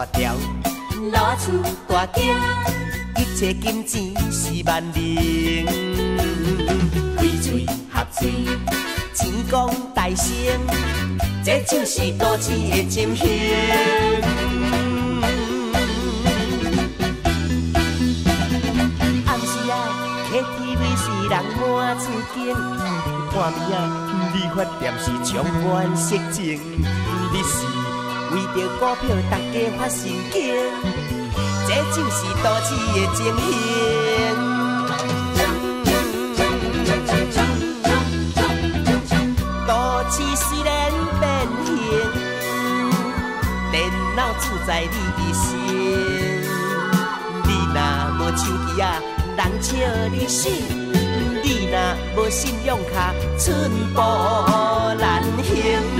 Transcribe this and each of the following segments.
大条，老厝大间，一切金钱是万能，开嘴合嘴，钱讲大声，这就是都市的精神。暗时啊，KTV 是人满厝间，半暝啊，理发店是充满色情，你是。为着股票，大家发神经，这就是都市的情形。都市虽然变形，电脑主宰你的心。你若无手机啊，人笑你死；你若无信用卡，寸步难行。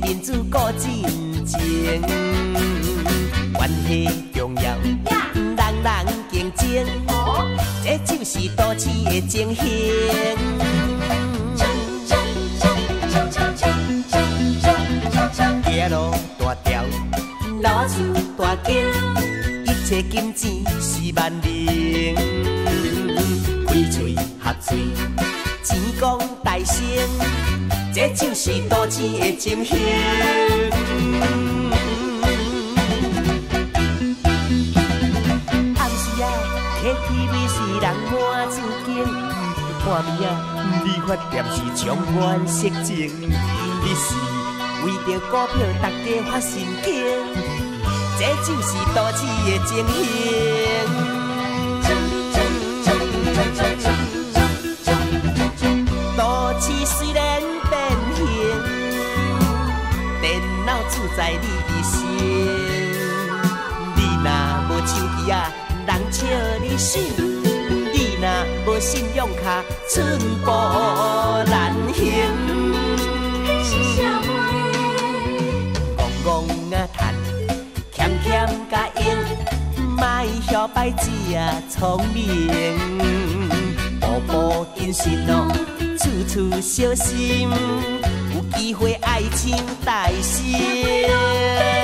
面子顾真情，关系重要，人人竞争，这就是都市的精神。行路大条，老厝大间，一切金钱是万能，开嘴合嘴，钱讲大声。这就是都市的精神。暗时啊，KTV 是人满厝间，半暝啊，理发店是充满色情。你是为着股票，大家发神经。这就是都市的精神。都市虽然。住在你的心，你若无手机啊，人笑你死；你若无信用卡，寸步难行。戆戆啊赚，欠欠甲用，卖小摆子啊聪明，步步惊心哦，处处小心。机会，爱情大成。